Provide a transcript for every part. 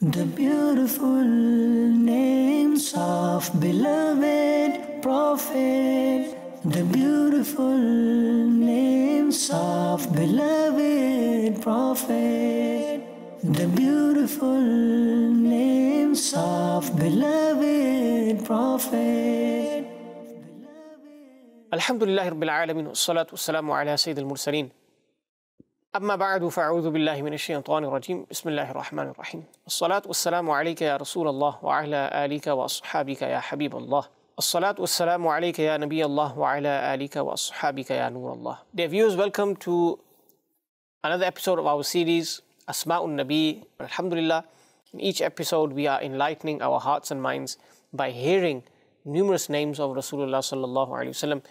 The beautiful names of beloved Prophet. The beautiful names of beloved Prophet. The beautiful names of beloved Prophet. الحمد لله رب العالمين والصلاة والسلام على سيد المرسلين أما بعد فأعوذ بالله من الشيطان الرجيم بسم الله الرحمن الرحيم الصلاة والسلام عليك يا رسول الله وعلى آلك وأصحابك يا حبيب الله الصلاة والسلام عليك يا نبي الله وعلى آلك وأصحابك يا نور الله Dear viewers, welcome to another episode of our series Asma'un Nabi. Alhamdulillah, in each episode we are enlightening our hearts and minds by hearing numerous names of Rasulullah sallallahu alaihi wasallam,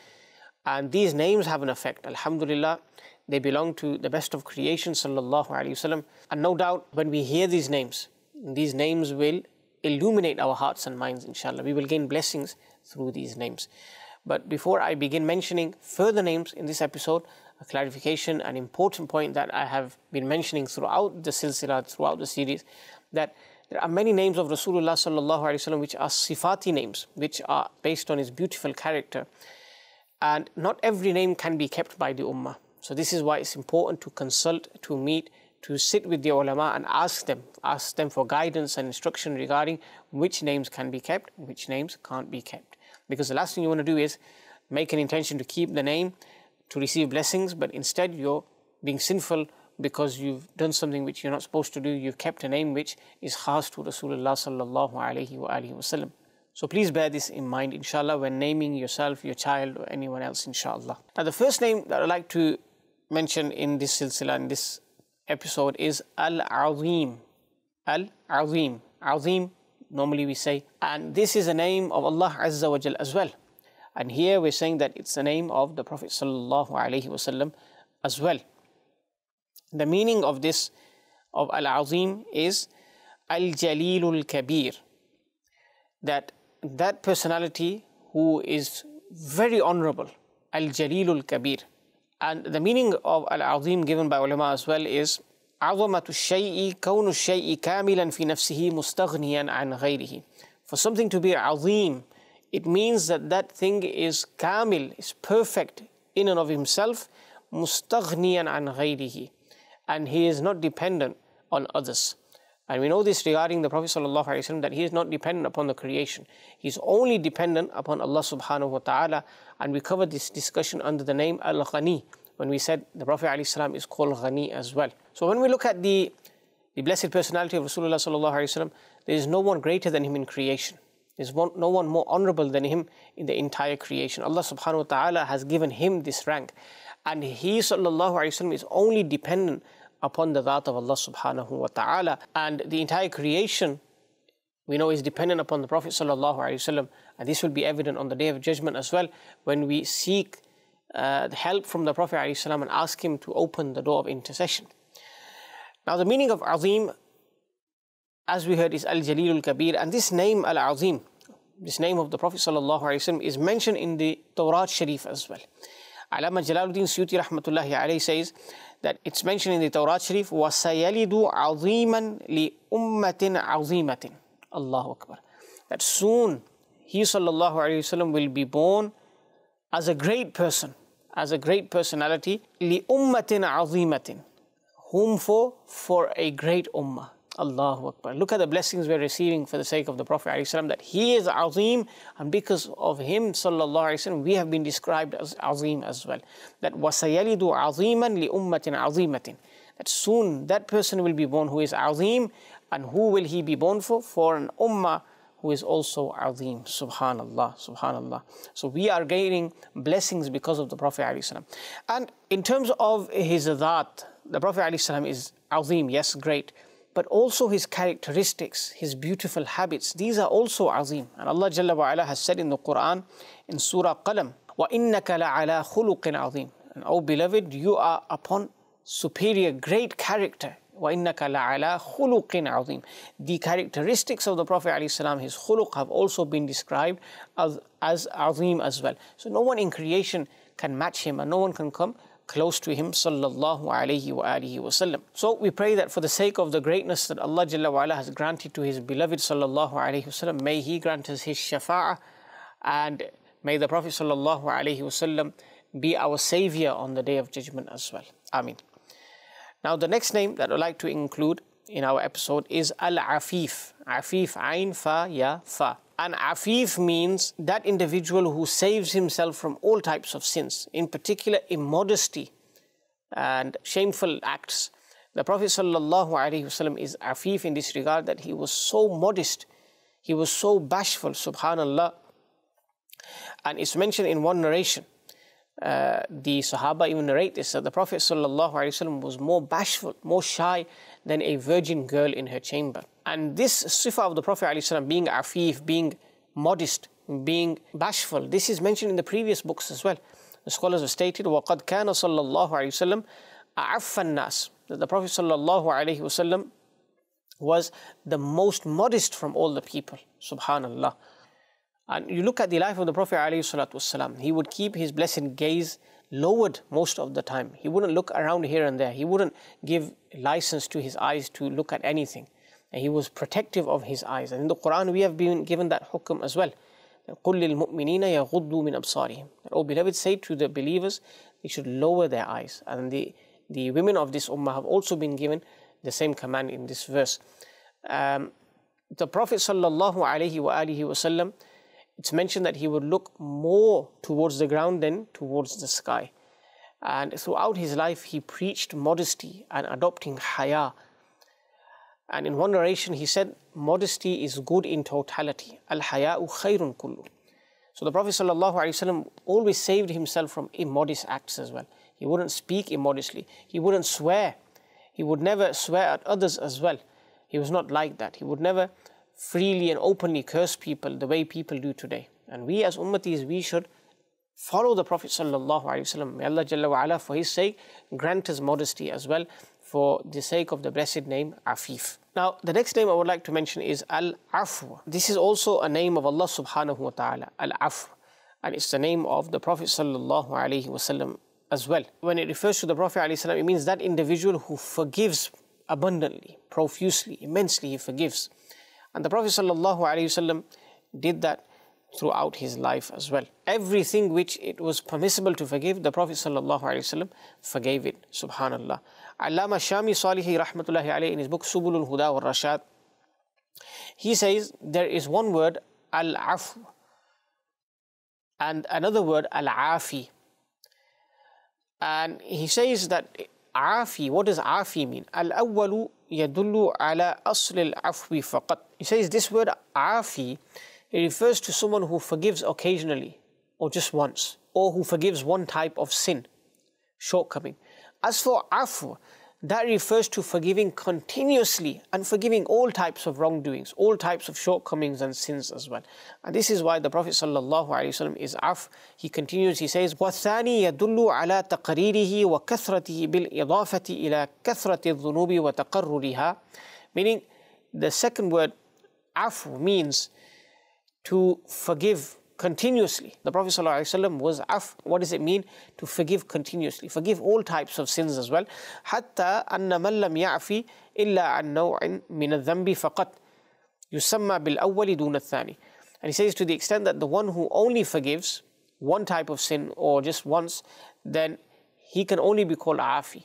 and these names have an effect. Alhamdulillah, they belong to the best of creation sallallahu alaihi wasallam, and no doubt when we hear these names, these names will illuminate our hearts and minds. Inshallah, we will gain blessings through these names. But before I begin mentioning further names in this episode, a clarification, an important point that I have been mentioning throughout the silsila, throughout the series, that there are many names of Rasulullah sallallahu alaihi wasallam which are sifati names, which are based on his beautiful character, and not every name can be kept by the ummah. So this is why it's important to consult, to meet, to sit with the ulama and ask them, ask them for guidance and instruction regarding which names can be kept, which names can't be kept. Because the last thing you want to do is make an intention to keep the name to receive blessings, but instead you're being sinful because you've done something which you're not supposed to do. You've kept a name which is khas to Rasulullah sallallahu alaihi wa alihi wasallam. So please bear this in mind, inshallah, when naming yourself, your child, or anyone else, inshallah. Now, the first name that I'd like to mention in this silsila, in this episode, is Al Azim. Al Azim. Azim, normally we say, and this is a name of Allah Azza wa Jal as well. And here we're saying that it's the name of the Prophet sallallahu alaihi wasallam as well. The meaning of this of Al Azim is Al Jalilul Kabir. That that personality who is very honorable, Al Jalilul Kabir. And the meaning of Al Azim given by ulama as well is عظمة الشيء كون الشيء كاملا في نفسه مستغنيا عن غيره. For something to be azim, it means that that thing is kamil, is perfect in and of himself, مستغنيا عن غيره. And he is not dependent on others. And we know this regarding the Prophet ﷺ that he is not dependent upon the creation. He is only dependent upon Allah subhanahu wa ta'ala. And we covered this discussion under the name Al Ghani when we said the Prophet ﷺ is called Ghani as well. So when we look at the, the blessed personality of Rasulullah, there is no one greater than him in creation. There's one, no one more honorable than him in the entire creation. Allah subhanahu wa ta'ala has given him this rank. And he sallallahu is only dependent upon the that of Allah subhanahu wa ta'ala. And the entire creation, we know, is dependent upon the Prophet sallallahu alaihi wasallam. And this will be evident on the day of judgment as well when we seek uh, help from the Prophet wasallam and ask him to open the door of intercession. Now, the meaning of Azim, as we heard, is Al Jalilul Kabir. And this name, Al Azim, this name of the Prophet sallallahu alaihi wasallam, is mentioned in the Torah Sharif as well. Alama Jalaluddin Suyuti rahmatullahi alayhi says that it's mentioned in the Torah Sharif, وَسَيَلِدُ عَظِيمًا لِأُمَّةٍ عَظِيمَةٍ Allahu Akbar. That soon he sallallahu alayhi wasallam will be born as a great person, as a great personality, لِأُمَّةٍ عَظِيمَةٍ Whom for? For a great ummah. Allahu Akbar. Look at the blessings we're receiving for the sake of the Prophet ﷺ, that he is Azim, and because of him, sallallahu we have been described as Azim as well. That وَسَيَلِدُ عَظِيمًا لِأُمَّةٍ عَظِيمَةٍ That soon that person will be born who is Azim, and who will he be born for? For an ummah who is also Azim. Subhanallah, Subhanallah. So we are gaining blessings because of the Prophet ﷺ. And in terms of his that, the Prophet ﷺ is Azim, yes, great but also his characteristics, his beautiful habits. These are also azim. And Allah Jalla wa ala has said in the Quran, in Surah Qalam, وَإِنَّكَ لَعَلَى خُلُقٍ عَظِيمٍ And O beloved, you are upon superior, great character. وَإِنَّكَ لَعَلَى خُلُقٍ عَظِيمٍ The characteristics of the Prophet ﷺ, his khuluq, have also been described as, as azim as well. So no one in creation can match him and no one can come close to him sallallahu alayhi wa alihi wasallam. So we pray that for the sake of the greatness that Allah Jalla wa ala has granted to his beloved sallallahu alayhi wasallam, may he grant us his shafa'ah and may the Prophet sallallahu alayhi wasallam be our savior on the day of judgment as well. Ameen. Now the next name that I'd like to include in our episode is Al-Afif. Afif, Ain, Fa, Ya, Fa. And Afif means that individual who saves himself from all types of sins, in particular immodesty and shameful acts. The Prophet ﷺ is Afif in this regard that he was so modest, he was so bashful, subhanallah. And it's mentioned in one narration. Uh, the Sahaba even narrate this that the Prophet ﷺ was more bashful, more shy than a virgin girl in her chamber. And this sifa of the Prophet ﷺ being afif, being modest, being bashful, this is mentioned in the previous books as well. The scholars have stated, وَقَدْ كَانَ صَلَّى اللَّهُ عَلَيْهِ وسلم أَعَفَّ النَّاسِ That the Prophet ﷺ was the most modest from all the people. Subhanallah. And you look at the life of the Prophet ﷺ, he would keep his blessed gaze lowered most of the time. He wouldn't look around here and there. He wouldn't give license to his eyes to look at anything. And he was protective of his eyes. And in the Quran, we have been given that hukum as well. قُلْ لِلْمُؤْمِنِينَ يَغُضُّوا مِنْ أَبْصَارِهِمْ Oh beloved, say to the believers, they should lower their eyes. And the, the women of this ummah have also been given the same command in this verse. Um, the Prophet sallallahu alaihi wasallam, it's mentioned that he would look more towards the ground than towards the sky. And throughout his life, he preached modesty and adopting haya, and in one narration, he said, modesty is good in totality. Al haya'u khayrun kullu. So the Prophet always saved himself from immodest acts as well. He wouldn't speak immodestly. He wouldn't swear. He would never swear at others as well. He was not like that. He would never freely and openly curse people the way people do today. And we as ummatis, we should follow the Prophet ﷺ. May Allah Jalla wa for his sake grant us modesty as well for the sake of the blessed name Afif. Now, the next name I would like to mention is Al Afw. This is also a name of Allah subhanahu wa ta'ala, Al Afw. And it's the name of the Prophet sallallahu alaihi wasallam as well. When it refers to the Prophet alayhi it means that individual who forgives abundantly, profusely, immensely, he forgives. And the Prophet wasallam did that throughout his life as well. Everything which it was permissible to forgive, the Prophet ﷺ forgave it. Subhanallah. Allama Shami Salihi rahmatullahi alayhi in his book Subulul Huda wa Rashad, he says there is one word, al-afu, and another word, al-afi. And he says that afi, what does afi mean? Al-awwalu He says this word afi, it refers to someone who forgives occasionally or just once, or who forgives one type of sin, shortcoming. As for afu, that refers to forgiving continuously and forgiving all types of wrongdoings, all types of shortcomings and sins as well. And this is why the Prophet ﷺ is af. He continues, he says, وَالثَّانِي يَدُلُّ عَلَى تَقْرِيرِهِ وَكَثْرَتِهِ بِالْإِضَافَةِ إِلَى كَثْرَةِ الذُّنُوبِ وَتَقَرُّرِهَا Meaning, the second word, afu, means to forgive continuously. The Prophet ﷺ was af. What does it mean? To forgive continuously. Forgive all types of sins as well. حتى أن من لم يعفي إلا عن نوع من الذنب فقط يسمى بالأول دون الثاني. And he says to the extent that the one who only forgives one type of sin or just once, then he can only be called afi.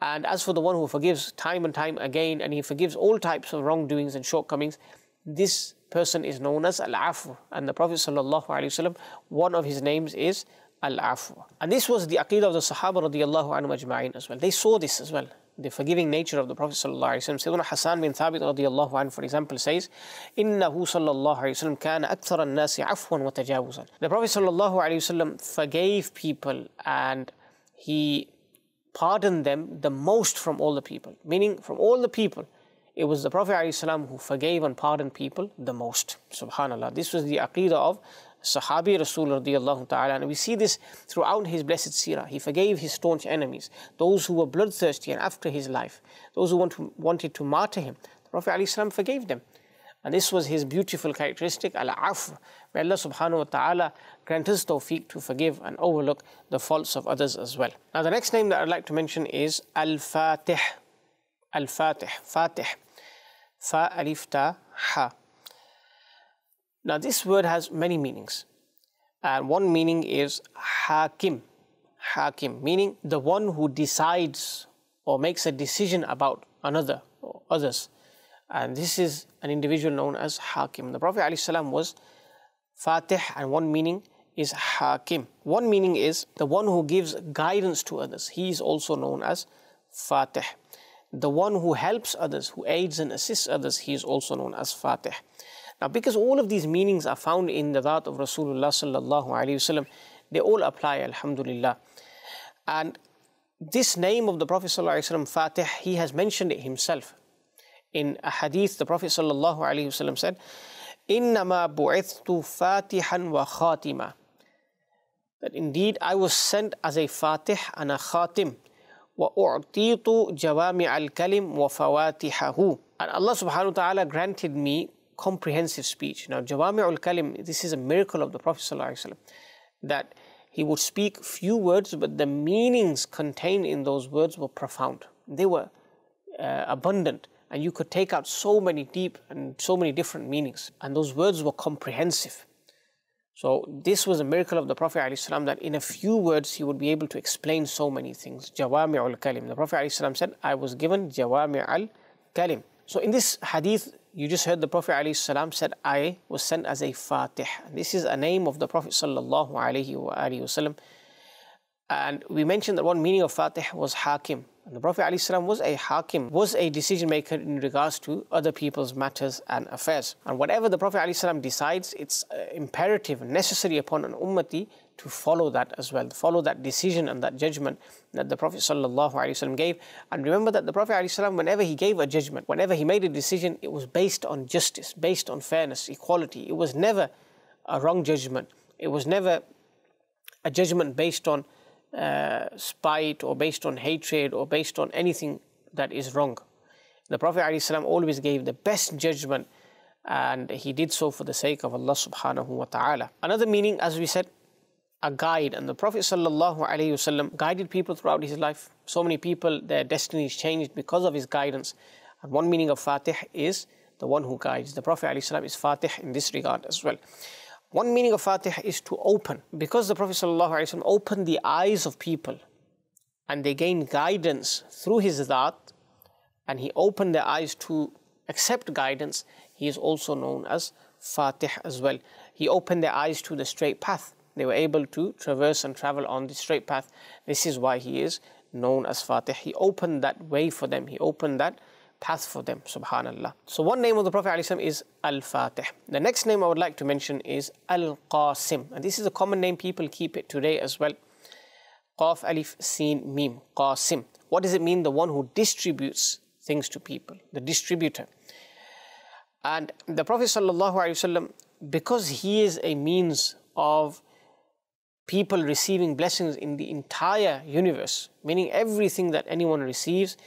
And as for the one who forgives time and time again, and he forgives all types of wrongdoings and shortcomings, this person is known as Al-Afu. And the Prophet ﷺ, one of his names is Al-Afu. And this was the aqidah of the Sahaba radiallahu anhu ajma'in as well. They saw this as well, the forgiving nature of the Prophet ﷺ. Sayyidina Hassan bin Thabit radiallahu anhu, for example, says, إِنَّهُ صلى الله عليه وسلم كان أكثر الناس عفوا وتجاوزا. The Prophet ﷺ forgave people and he pardoned them the most from all the people, meaning from all the people it was the Prophet ﷺ who forgave and pardoned people the most. Subhanallah. This was the aqidah of Sahabi Rasul radiallahu ta'ala. And we see this throughout his blessed seerah. He forgave his staunch enemies, those who were bloodthirsty and after his life, those who want to, wanted to martyr him. The Prophet ﷺ forgave them. And this was his beautiful characteristic, al-afr. May Allah subhanahu wa ta'ala grant us tawfiq to forgive and overlook the faults of others as well. Now the next name that I'd like to mention is Al-Fatih. Al-Fatih, Fatih. Fa alif ta ha. Now this word has many meanings. And one meaning is Hakim. Hakim, meaning the one who decides or makes a decision about another or others. And this is an individual known as Hakim. The Prophet ﷺ was Fatih, and one meaning is Hakim. One meaning is the one who gives guidance to others. He is also known as Fatih. The one who helps others, who aids and assists others, he is also known as Fatih. Now, because all of these meanings are found in the that of Rasulullah sallallahu alaihi wasallam, they all apply, Alhamdulillah. And this name of the Prophet sallallahu alaihi wasallam, Fatih, he has mentioned it himself. In a hadith, the Prophet sallallahu alaihi wasallam said, "Innama bu'ithtu fatihan wa khatima." That indeed I was sent as a Fatih and a Khatim. وَأُعْطِيتُ جَوَامِعَ الْكَلِمِ وَفَوَاتِحَهُ And Allah subhanahu wa ta'ala granted me comprehensive speech. Now, Jawami'ul Kalim, this is a miracle of the Prophet ﷺ, that he would speak few words, but the meanings contained in those words were profound. They were uh, abundant, and you could take out so many deep and so many different meanings. And those words were comprehensive. So this was a miracle of the Prophet ﷺ that in a few words he would be able to explain so many things. Jawami'ul Kalim. The Prophet ﷺ said, I was given Jawami'ul Kalim. So in this hadith, you just heard the Prophet ﷺ said, I was sent as a Fatih. This is a name of the Prophet sallallahu alaihi wasallam. And we mentioned that one meaning of Fatih was Hakim. And the Prophet ﷺ was a hakim, was a decision maker in regards to other people's matters and affairs. And whatever the Prophet ﷺ decides, it's uh, imperative and necessary upon an ummati to follow that as well, follow that decision and that judgment that the Prophet ﷺ gave. And remember that the Prophet ﷺ, whenever he gave a judgment, whenever he made a decision, it was based on justice, based on fairness, equality. It was never a wrong judgment. It was never a judgment based on uh, spite or based on hatred or based on anything that is wrong. The Prophet ﷺ always gave the best judgment and he did so for the sake of Allah subhanahu wa ta'ala. Another meaning, as we said, a guide. And the Prophet ﷺ guided people throughout his life. So many people, their destinies changed because of his guidance. And one meaning of Fatih is the one who guides. The Prophet ﷺ is Fatih in this regard as well. One meaning of Fatih is to open. Because the Prophet ﷺ opened the eyes of people and they gained guidance through his That, and he opened their eyes to accept guidance, he is also known as Fatih as well. He opened their eyes to the straight path. They were able to traverse and travel on the straight path. This is why he is known as Fatih. He opened that way for them. He opened that path for them, subhanallah. So one name of the Prophet ﷺ is Al-Fatih. The next name I would like to mention is Al-Qasim. And this is a common name, people keep it today as well. Qaf, Alif, Sin, Mim, Qasim. What does it mean? The one who distributes things to people, the distributor. And the Prophet ﷺ, because he is a means of people receiving blessings in the entire universe, meaning everything that anyone receives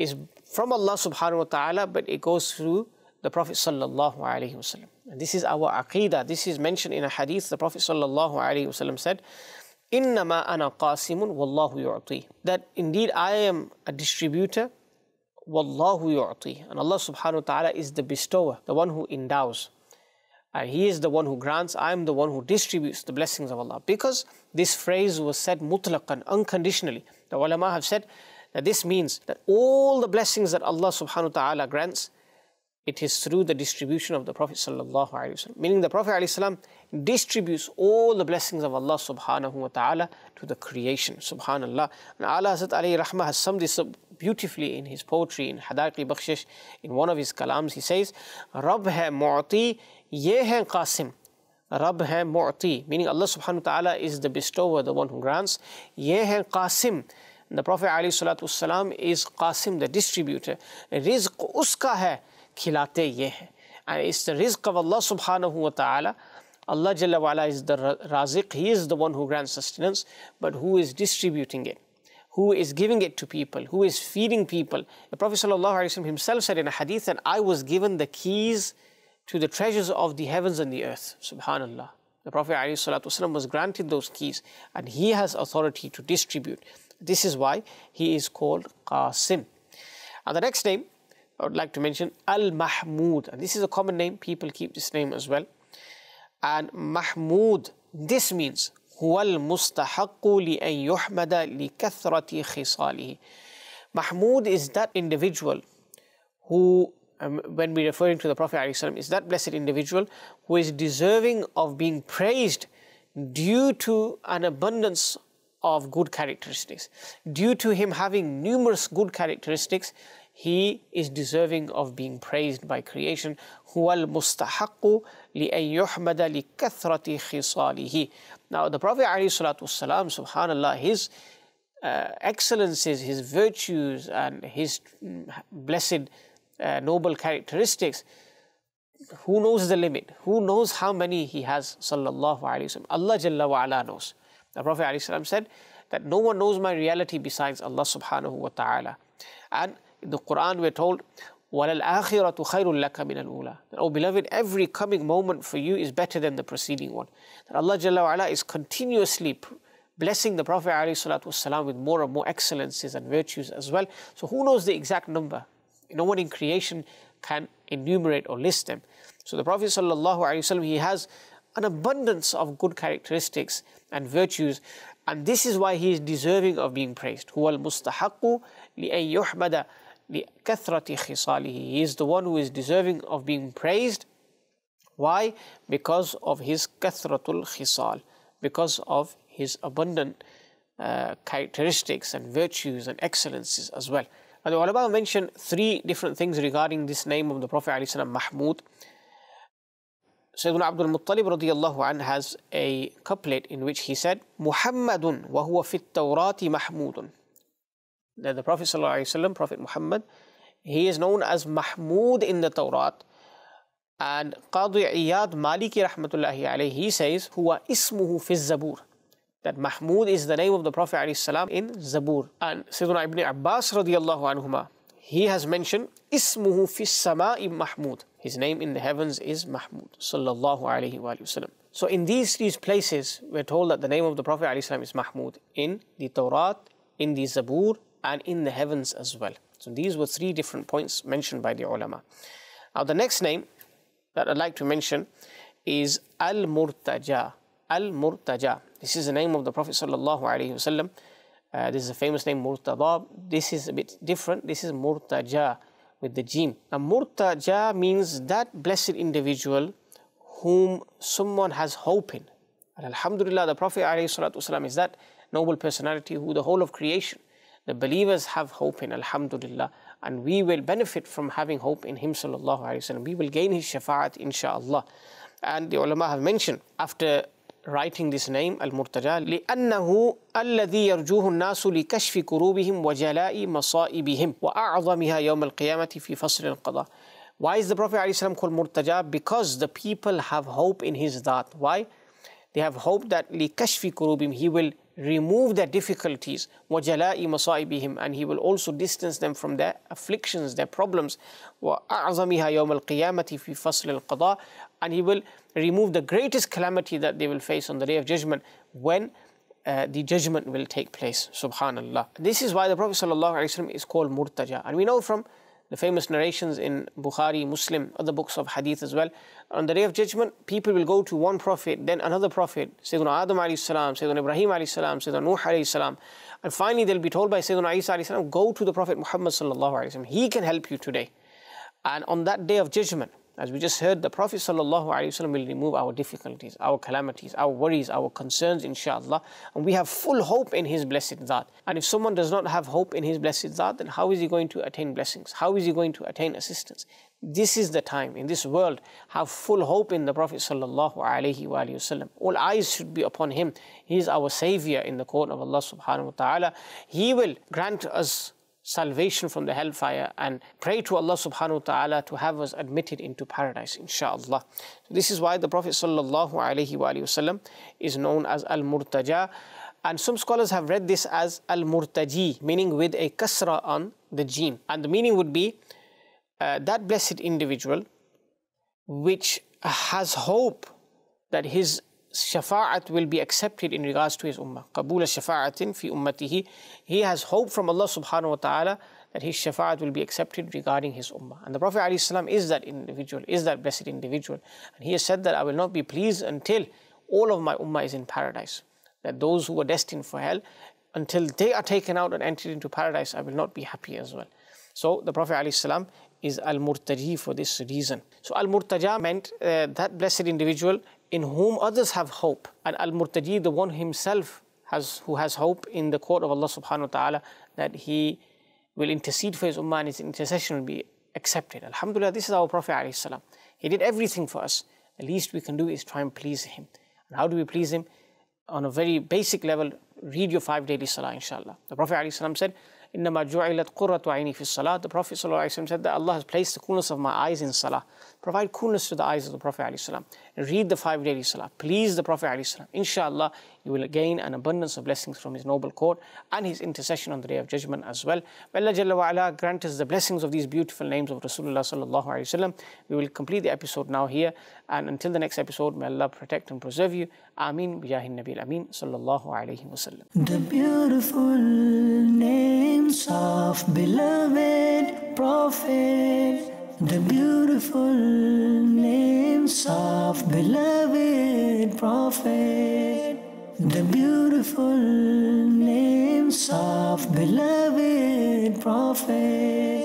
is from Allah subhanahu wa ta'ala, but it goes through the Prophet sallallahu alaihi wasallam. And this is our aqidah. This is mentioned in a hadith. The Prophet sallallahu alaihi wasallam said, "Innama ana qasimun wallahu yu'ti." That indeed I am a distributor, wallahu yu'ti, and Allah subhanahu wa ta'ala is the bestower, the one who endows. And He is the one who grants, I am the one who distributes the blessings of Allah. Because this phrase was said mutlaqan, unconditionally. The ulama have said now this means that all the blessings that Allah subhanahu wa ta'ala grants, it is through the distribution of the Prophet sallallahu alaihi wasallam. Meaning the Prophet ﷺ distributes all the blessings of Allah subhanahu wa ta'ala to the creation. Subhanallah. And Ala Hazrat alayhi rahmah has summed this up beautifully in his poetry in Hadaiq Bakhshish. In one of his kalams he says, Rab hai mu'ti, ye hai qasim. Rab hai mu'ti. Meaning Allah subhanahu wa ta'ala is the bestower, the one who grants. Ye hai qasim. The Prophet ﷺ is Qasim, the distributor. Rizq uska hai, khilate ye hai. And it's the rizq of Allah subhanahu wa ta'ala. Allah Jalla wa is the raziq, He is the one who grants sustenance, but who is distributing it? Who is giving it to people? Who is feeding people? The Prophet ﷺ himself said in a hadith that I was given the keys to the treasures of the heavens and the earth. Subhanallah. The Prophet ﷺ was granted those keys and he has authority to distribute. This is why he is called Qasim. And the next name I would like to mention Al Mahmud. And this is a common name, people keep this name as well. And Mahmud, this means هو المستحق لأن يحمد لكثرة خصاله. Mahmud is that individual who um, when we're referring to the Prophet ﷺ, is that blessed individual who is deserving of being praised due to an abundance of good characteristics. Due to him having numerous good characteristics, he is deserving of being praised by creation. هو المستحق لأن يحمد لكثرة خصاله. Now the Prophet ﷺ, subhanallah, his uh, excellences, his virtues and his mm, blessed uh, noble characteristics, who knows the limit? Who knows how many he has? Sallallahu Alaihi Wasallam. Allah Jalla wa ala knows. The Prophet ﷺ said that no one knows my reality besides Allah subhanahu wa ta'ala. And in the Quran we're told, وَلَلْآخِرَةُ خَيْرٌ لَكَ مِنَ الْأُولَى That, oh beloved, every coming moment for you is better than the preceding one. That Allah Jalla wa ala is continuously blessing the Prophet ﷺ with more and more excellences and virtues as well. So who knows the exact number? no one in creation can enumerate or list them. So the Prophet ﷺ, he has an abundance of good characteristics and virtues, and this is why he is deserving of being praised. هو المستحق لأن يحمد لكثرة خصاله. He is the one who is deserving of being praised. Why? Because of his kathratul khisal, because of his abundant uh, characteristics and virtues and excellences as well. And the ulama mentioned three different things regarding this name of the Prophet ﷺ, Mahmud. Sayyidina Abdul Muttalib radiallahu an has a couplet in which he said, Muhammadun wa huwa fit tawrati mahmudun. That the Prophet ﷺ, Prophet Muhammad, he is known as Mahmud in the Tawrat. And Qadi Iyad Maliki rahmatullahi alayhi, he says, Huwa ismuhu fi zabur that Mahmud is the name of the Prophet in Zabur. And Sayyidina Ibn Abbas radiallahu anhuma, he has mentioned Ismuhu fi sama'i Mahmud. His name in the heavens is Mahmud sallallahu alayhi wa sallam. So in these three places, we're told that the name of the Prophet ﷺ is Mahmud in the Torah, in the Zabur, and in the heavens as well. So these were three different points mentioned by the ulama. Now the next name that I'd like to mention is Al-Murtaja. Al-Murtaja. This is the name of the Prophet sallallahu alaihi wasallam. Uh, this is a famous name, Murtada. This is a bit different. This is Murtaja with the jim. Now, Murtaja means that blessed individual whom someone has hope in. And Alhamdulillah, the Prophet والسلام, is that noble personality who the whole of creation, the believers have hope in, Alhamdulillah. And we will benefit from having hope in Him, Sallallahu Alaihi Wasallam. We will gain His shafa'at, inshaAllah. And the ulama have mentioned after writing this name المرتجى لأنه الذي يرجوه الناس لكشف كروبهم وجلاء مصائبهم وأعظمها يوم القيامة في فصل القضاء Why is the Prophet ﷺ called Murtaja? Because the people have hope in his that. Why? They have hope that لِكَشْفِ كُرُوبِهِمْ He will remove their difficulties وَجَلَاءِ مَصَائِبِهِمْ And He will also distance them from their afflictions, their problems وَأَعْظَمِهَا يَوْمَ الْقِيَامَةِ فِي فَصْلِ الْقَضَاء and He will remove the greatest calamity that they will face on the day of judgment when uh, the judgment will take place. Subhanallah. This is why the Prophet ﷺ is called Murtaja. And we know from the famous narrations in Bukhari, Muslim, other books of hadith as well. On the day of judgment, people will go to one prophet, then another prophet, Sayyidina Adam alayhi salam, Sayyidina Ibrahim alayhi salam, Sayyidina Nuh alayhi salam. And finally they'll be told by Sayyidina Isa alayhi salam, go to the Prophet Muhammad sallallahu. He can help you today. And on that day of judgment, as we just heard, the Prophet ﷺ will remove our difficulties, our calamities, our worries, our concerns, inshallah. And we have full hope in His blessed Zat. And if someone does not have hope in His blessed Zat, then how is he going to attain blessings? How is he going to attain assistance? This is the time in this world, have full hope in the Prophet ﷺ. All eyes should be upon him. He is our savior in the court of Allah subhanahu wa ta'ala. He will grant us salvation from the hellfire and pray to Allah subhanahu wa ta'ala to have us admitted into paradise, inshaAllah. This is why the Prophet sallallahu alayhi wa sallam is known as Al-Murtaja. And some scholars have read this as Al-Murtaji, meaning with a kasra on the jim. And the meaning would be uh, that blessed individual which has hope that his shafa'at will be accepted in regards to his ummah. Qabul shafa'atin fi ummatihi. He has hope from Allah subhanahu wa ta'ala that his shafa'at will be accepted regarding his ummah. And the Prophet is that individual, is that blessed individual. And he has said that I will not be pleased until all of my ummah is in paradise. That those who are destined for hell, until they are taken out and entered into paradise, I will not be happy as well. So the Prophet is al-murtaji for this reason. So al-murtaja meant uh, that blessed individual in whom others have hope. And al-murtaji, the one himself has, who has hope in the court of Allah subhanahu wa ta'ala that he will intercede for his ummah and his intercession will be accepted. Alhamdulillah, this is our Prophet ﷺ. He did everything for us. The least we can do is try and please him. And how do we please him? On a very basic level, read your five daily salah, inshallah. The Prophet ﷺ said, إنما جعلت قرة عيني في الصلاة. The Prophet ﷺ said that Allah has placed the coolness of my eyes in salah. Provide coolness to the eyes of the Prophet ﷺ. Read the five daily salah. Please the Prophet ﷺ. Inshallah, you will gain an abundance of blessings from his noble court and his intercession on the day of judgment as well. May Allah Jalla wa grant us the blessings of these beautiful names of Rasulullah sallallahu alayhi wasallam. We will complete the episode now here. And until the next episode, may Allah protect and preserve you. Ameen. Bijahin Nabil Ameen. Sallallahu alayhi wasallam. The beautiful names of beloved Prophet. The beautiful names of beloved Prophet. The beautiful names of beloved Prophet.